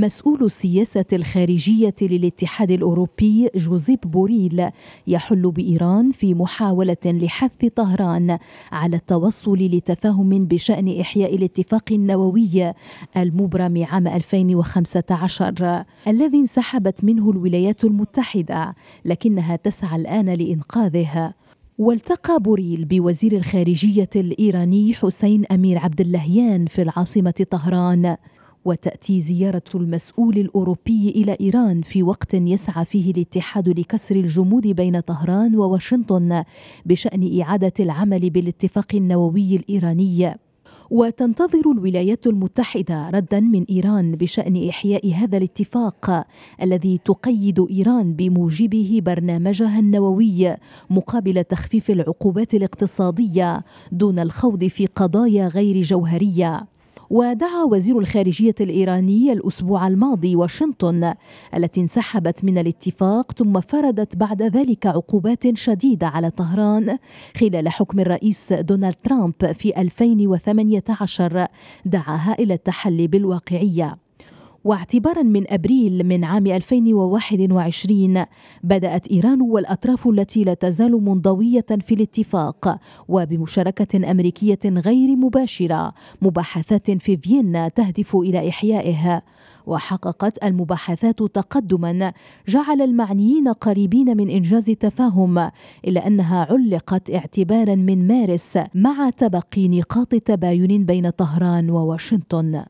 مسؤول السياسة الخارجية للاتحاد الأوروبي جوزيب بوريل يحل بإيران في محاولة لحث طهران على التوصل لتفاهم بشأن إحياء الاتفاق النووي المبرم عام 2015 الذي انسحبت منه الولايات المتحدة لكنها تسعى الآن لإنقاذه. والتقى بوريل بوزير الخارجية الإيراني حسين أمير عبد اللهيان في العاصمة طهران. وتأتي زيارة المسؤول الأوروبي إلى إيران في وقت يسعى فيه الاتحاد لكسر الجمود بين طهران وواشنطن بشأن إعادة العمل بالاتفاق النووي الإيراني. وتنتظر الولايات المتحدة ردا من إيران بشأن إحياء هذا الاتفاق الذي تقيد إيران بموجبه برنامجها النووي مقابل تخفيف العقوبات الاقتصادية دون الخوض في قضايا غير جوهرية. ودعا وزير الخارجية الإيراني الأسبوع الماضي واشنطن التي انسحبت من الاتفاق ثم فرضت بعد ذلك عقوبات شديدة على طهران خلال حكم الرئيس دونالد ترامب في 2018 دعاها إلى التحلي بالواقعية. واعتبارا من أبريل من عام 2021 بدأت إيران والأطراف التي لا تزال منضوية في الاتفاق وبمشاركة أمريكية غير مباشرة مباحثات في فيينا تهدف إلى احيائها وحققت المباحثات تقدما جعل المعنيين قريبين من إنجاز تفاهم إلا أنها علقت اعتبارا من مارس مع تبقي نقاط تباين بين طهران وواشنطن.